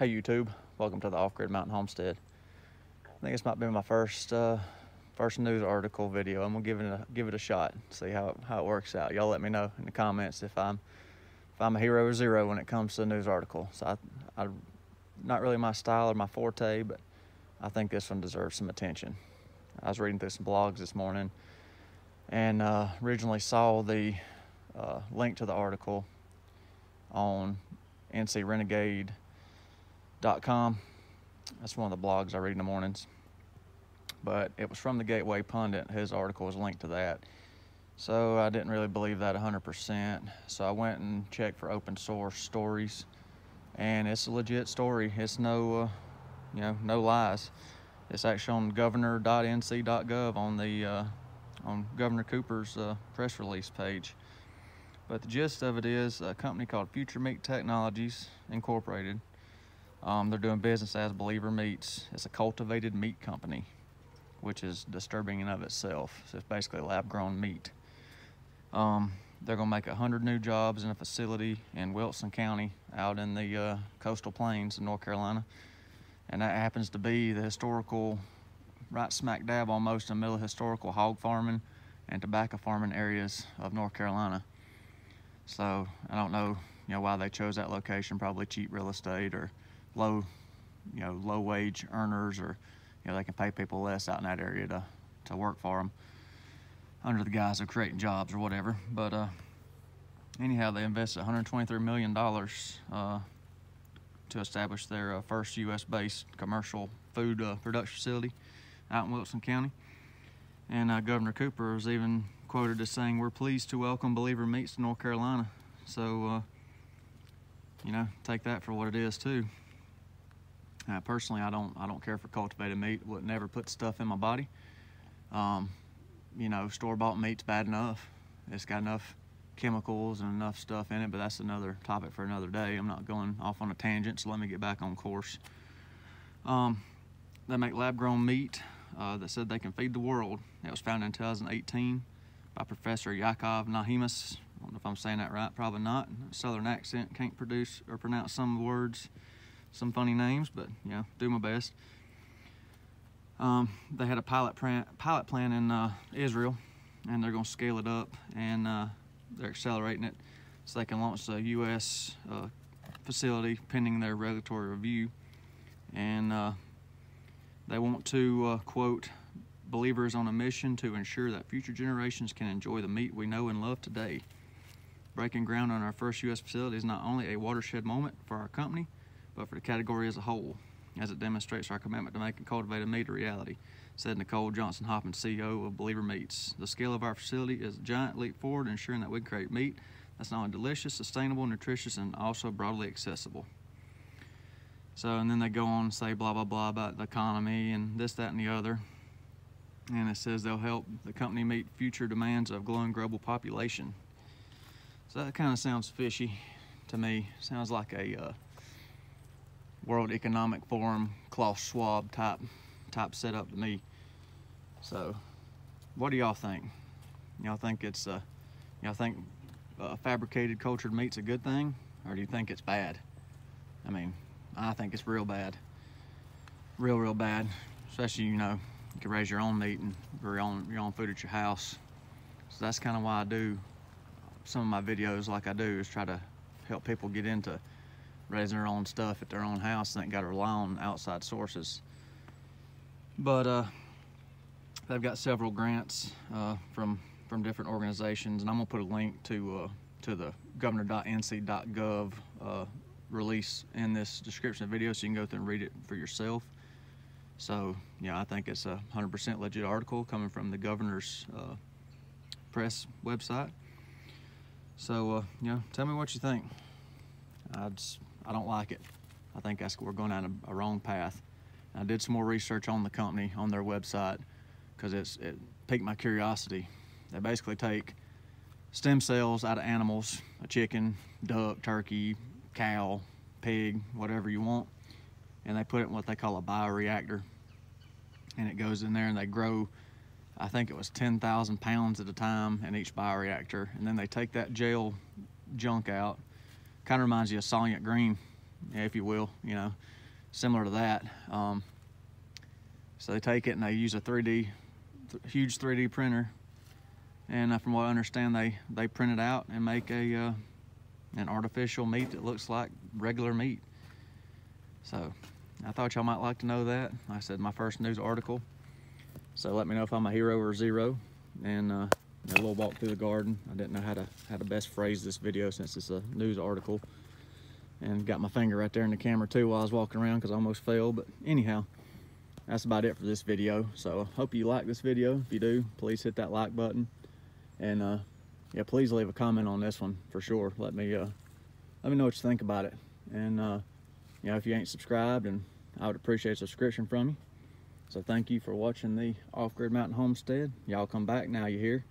Hey YouTube, welcome to the Off-Grid Mountain Homestead. I think this might be my first uh, first news article video. I'm gonna give it a give it a shot, see how how it works out. Y'all let me know in the comments if I'm if I'm a hero or zero when it comes to a news article. So I, I not really my style or my forte, but I think this one deserves some attention. I was reading through some blogs this morning and uh, originally saw the uh, link to the article on NC Renegade That's one of the blogs I read in the mornings. But it was from the Gateway Pundit. His article was linked to that. So I didn't really believe that 100%. So I went and checked for open source stories. And it's a legit story. It's no, uh, you know, no lies. It's actually on governor.nc.gov on the uh, on Governor Cooper's uh, press release page. But the gist of it is a company called Future Meat Technologies Incorporated um, they're doing business as Believer Meats. It's a cultivated meat company, which is disturbing in of itself. So it's basically lab-grown meat. Um, they're going to make 100 new jobs in a facility in Wilson County out in the uh, coastal plains of North Carolina. And that happens to be the historical, right smack dab almost in the middle of historical hog farming and tobacco farming areas of North Carolina. So I don't know, you know, why they chose that location, probably cheap real estate or low, you know, low wage earners or, you know, they can pay people less out in that area to, to work for them under the guise of creating jobs or whatever. But uh, anyhow, they invested $123 million uh, to establish their uh, first U.S.-based commercial food uh, production facility out in Wilson County. And uh, Governor Cooper was even quoted as saying, we're pleased to welcome Believer Meats to North Carolina. So, uh, you know, take that for what it is too. Uh, personally, I don't I don't care for cultivated meat. Would never put stuff in my body. Um, you know, store-bought meat's bad enough. It's got enough chemicals and enough stuff in it, but that's another topic for another day. I'm not going off on a tangent, so let me get back on course. Um, they make lab-grown meat uh, that said they can feed the world. It was founded in 2018 by Professor Yakov Nahimas. I don't know if I'm saying that right, probably not. Southern accent, can't produce or pronounce some words some funny names, but know, do my best. Um, they had a pilot plan, pilot plan in uh, Israel, and they're going to scale it up, and uh, they're accelerating it so they can launch the U.S. Uh, facility pending their regulatory review. And uh, they want to uh, quote believers on a mission to ensure that future generations can enjoy the meat we know and love today. Breaking ground on our first U.S. facility is not only a watershed moment for our company, but for the category as a whole, as it demonstrates our commitment to making cultivated meat a reality, said Nicole Johnson Hoppin, CEO of Believer Meats. The scale of our facility is a giant leap forward, ensuring that we create meat that's not only delicious, sustainable, nutritious, and also broadly accessible. So, and then they go on and say blah, blah, blah about the economy and this, that, and the other. And it says they'll help the company meet future demands of growing global population. So that kind of sounds fishy to me. Sounds like a uh, World Economic Forum Klaus Schwab type type setup to me. So, what do y'all think? Y'all think it's uh, y'all think uh, fabricated cultured meat's a good thing, or do you think it's bad? I mean, I think it's real bad, real real bad. Especially you know you can raise your own meat and your own your own food at your house. So that's kind of why I do some of my videos like I do is try to help people get into raising their own stuff at their own house and ain't got to rely on outside sources. But uh, they've got several grants uh, from from different organizations, and I'm gonna put a link to uh, to the governor.nc.gov uh, release in this description of the video, so you can go through and read it for yourself. So yeah, I think it's a 100% legit article coming from the governor's uh, press website. So uh, you tell me what you think. I'd I don't like it. I think that's we're going down a, a wrong path. I did some more research on the company on their website because it's it piqued my curiosity. They basically take stem cells out of animals, a chicken, duck, turkey, cow, pig, whatever you want, and they put it in what they call a bioreactor. And it goes in there and they grow, I think it was 10,000 pounds at a time in each bioreactor. And then they take that gel junk out Kind of reminds you of Soylent Green. if you will, you know, similar to that. Um, so they take it and they use a 3D, th huge 3D printer. And uh, from what I understand, they, they print it out and make a, uh, an artificial meat that looks like regular meat. So I thought y'all might like to know that. Like I said, my first news article. So let me know if I'm a hero or zero. And uh, a little walk through the garden. I didn't know how to how to best phrase this video since it's a news article. And got my finger right there in the camera too while I was walking around because I almost fell. But anyhow, that's about it for this video. So I hope you like this video. If you do, please hit that like button. And uh, yeah, please leave a comment on this one for sure. Let me uh, let me know what you think about it. And uh, you know, if you ain't subscribed, and I would appreciate a subscription from you. So thank you for watching the Off-Grid Mountain Homestead. Y'all come back now, you hear?